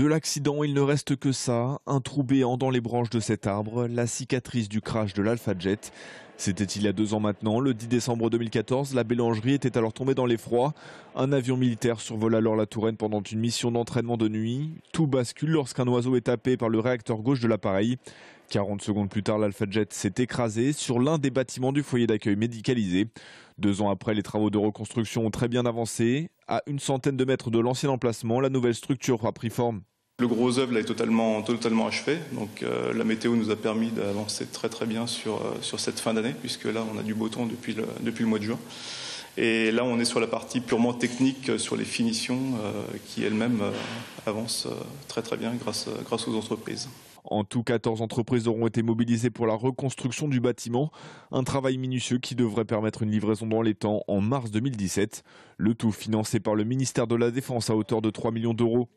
De l'accident, il ne reste que ça, un trou béant dans les branches de cet arbre, la cicatrice du crash de l'Alpha Jet. C'était il y a deux ans maintenant, le 10 décembre 2014, la Bélangerie était alors tombée dans l'effroi. Un avion militaire survole alors la Touraine pendant une mission d'entraînement de nuit. Tout bascule lorsqu'un oiseau est tapé par le réacteur gauche de l'appareil. 40 secondes plus tard, l'Alpha Jet s'est écrasé sur l'un des bâtiments du foyer d'accueil médicalisé. Deux ans après, les travaux de reconstruction ont très bien avancé. À une centaine de mètres de l'ancien emplacement, la nouvelle structure a pris forme. Le gros œuvre est totalement, achevé, donc euh, la météo nous a permis d'avancer très très bien sur, euh, sur cette fin d'année, puisque là on a du beau temps depuis le, depuis le mois de juin. Et là on est sur la partie purement technique, euh, sur les finitions, qui elles-mêmes avancent très très bien grâce, grâce aux entreprises. En tout, 14 entreprises auront été mobilisées pour la reconstruction du bâtiment, un travail minutieux qui devrait permettre une livraison dans les temps en mars 2017, le tout financé par le ministère de la Défense à hauteur de 3 millions d'euros.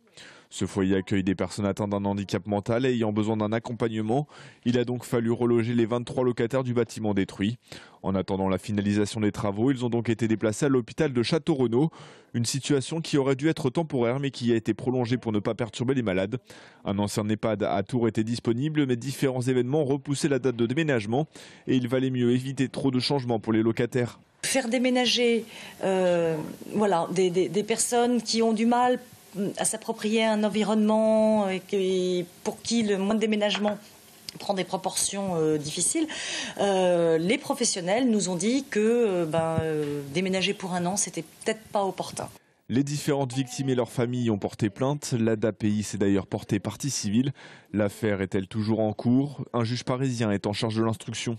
Ce foyer accueille des personnes atteintes d'un handicap mental et ayant besoin d'un accompagnement. Il a donc fallu reloger les 23 locataires du bâtiment détruit. En attendant la finalisation des travaux, ils ont donc été déplacés à l'hôpital de Château-Renaud. Une situation qui aurait dû être temporaire mais qui a été prolongée pour ne pas perturber les malades. Un ancien EHPAD à Tours était disponible mais différents événements repoussaient la date de déménagement et il valait mieux éviter trop de changements pour les locataires faire déménager euh, voilà, des, personnes qui ont du mal à s'approprier un environnement et pour qui le moins de déménagement prend des proportions euh, difficiles, euh, les professionnels nous ont dit que euh, ben, déménager pour un an, c'était peut-être pas opportun. Les différentes victimes et leurs familles ont porté plainte. L'ADAPI s'est d'ailleurs porté partie civile. L'affaire est-elle toujours en cours? Un juge parisien est en charge de l'instruction.